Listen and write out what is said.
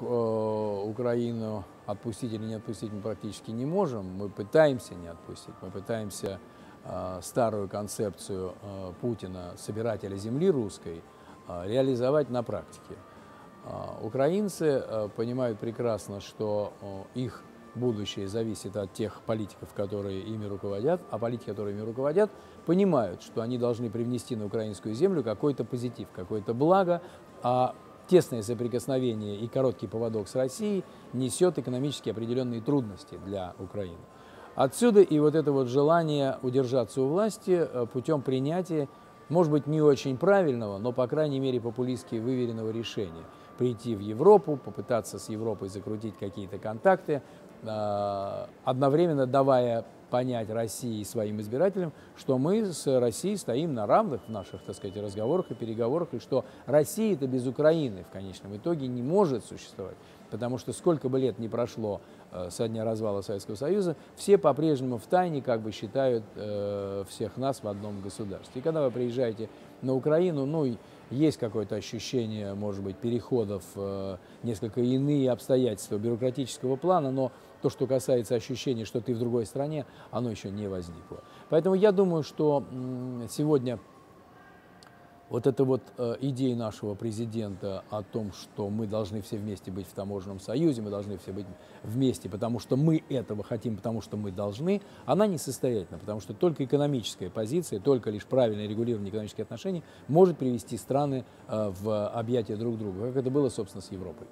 Э, Украину отпустить или не отпустить мы практически не можем. Мы пытаемся не отпустить. Мы пытаемся э, старую концепцию э, Путина, собирателя земли русской, реализовать на практике. Украинцы понимают прекрасно, что их будущее зависит от тех политиков, которые ими руководят, а политики, которые ими руководят, понимают, что они должны привнести на украинскую землю какой-то позитив, какое-то благо, а тесное соприкосновение и короткий поводок с Россией несет экономически определенные трудности для Украины. Отсюда и вот это вот желание удержаться у власти э, путем принятия, может быть, не очень правильного, но, по крайней мере, популистски выверенного решения. Прийти в Европу, попытаться с Европой закрутить какие-то контакты, э, одновременно давая понять России и своим избирателям, что мы с Россией стоим на равных в наших, так сказать, разговорах и переговорах, и что Россия это без Украины в конечном итоге не может существовать. Потому что сколько бы лет ни прошло э, со дня развала Советского Союза, все по-прежнему в тайне как бы считают э, всех нас в одном государстве. И когда вы приезжаете на Украину, ну, есть какое-то ощущение, может быть, переходов, э, несколько иные обстоятельства бюрократического плана, но то, что касается ощущения, что ты в другой стране, оно еще не возникло. Поэтому я думаю, что сегодня вот эта вот э, идея нашего президента о том, что мы должны все вместе быть в таможенном союзе, мы должны все быть вместе, потому что мы этого хотим, потому что мы должны, она несостоятельна, потому что только экономическая позиция, только лишь правильное регулирование экономических отношений может привести страны э, в объятия друг друга, как это было, собственно, с Европой.